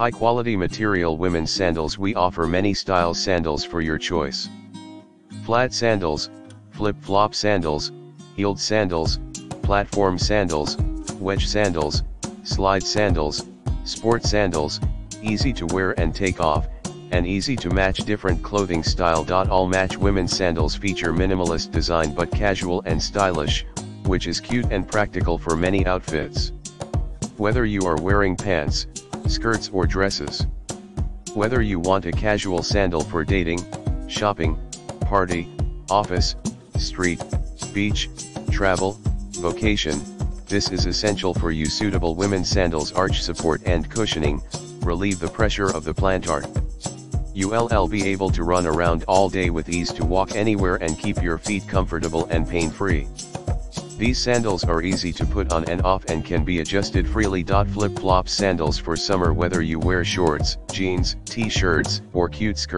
High quality material women's sandals we offer many styles sandals for your choice. Flat sandals, flip-flop sandals, heeled sandals, platform sandals, wedge sandals, slide sandals, sport sandals, easy to wear and take off, and easy to match different clothing style. All match women's sandals feature minimalist design but casual and stylish, which is cute and practical for many outfits. Whether you are wearing pants, skirts or dresses. Whether you want a casual sandal for dating, shopping, party, office, street, beach, travel, vocation, this is essential for you suitable women's sandals arch support and cushioning, relieve the pressure of the plantar. You'll be able to run around all day with ease to walk anywhere and keep your feet comfortable and pain-free. These sandals are easy to put on and off and can be adjusted freely. Flip-flop sandals for summer whether you wear shorts, jeans, t-shirts, or cute skirts.